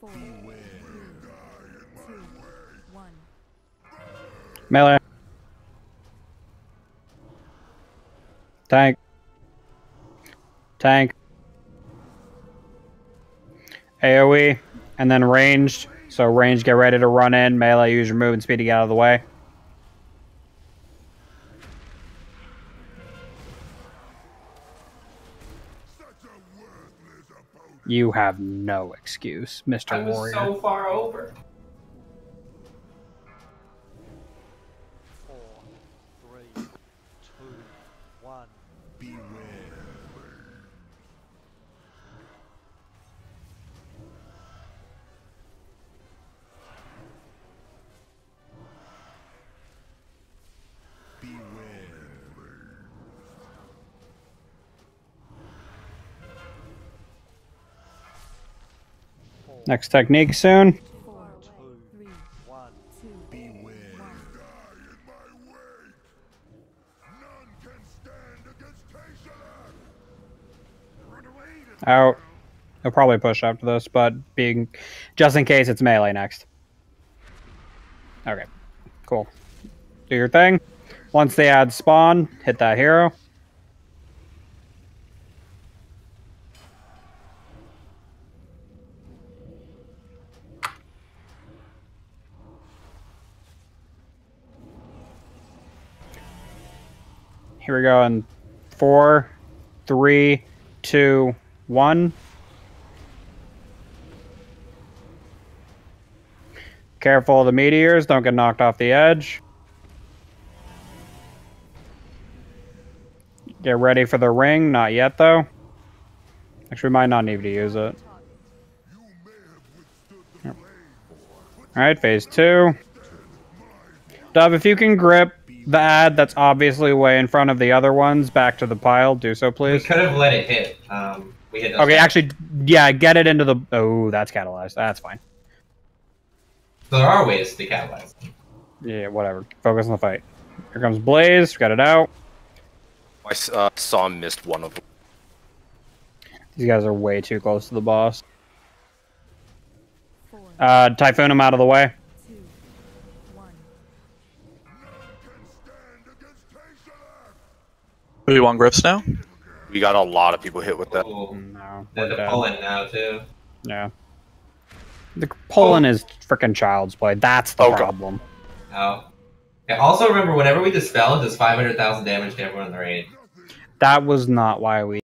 four, two, one. Melee. Tank. Tank. AoE. And then ranged. So range, get ready to run in. Melee, use your movement speed to get out of the way. You have no excuse, Mr. I was Warrior. so far over. Four, three, two, one. Next technique soon. Out. He'll probably push after this, but being just in case it's melee next. Okay, cool. Do your thing. Once they add spawn, hit that hero. Here we go in four, three, two, one. Careful of the meteors, don't get knocked off the edge. Get ready for the ring, not yet though. Actually, we might not need to use it. Alright, phase two. Dove, if you can grip the ad that's obviously way in front of the other ones back to the pile, do so please. We could have let it hit. Um, we hit. those Okay, guys. actually, yeah, get it into the. Oh, that's catalyzed. That's fine. So there are ways to catalyze. Yeah, whatever. Focus on the fight. Here comes Blaze. Got it out. I uh, saw him missed one of them. These guys are way too close to the boss. Uh, Typhoon him out of the way. Do you want griffs now? We got a lot of people hit with that. Ooh, No. they're the dead. pulling now too. Yeah. The Poland oh. is freaking child's play. That's the Oh, God. problem. Oh. Yeah, also remember, whenever we dispel, it does 500,000 damage to everyone in the raid. That was not why we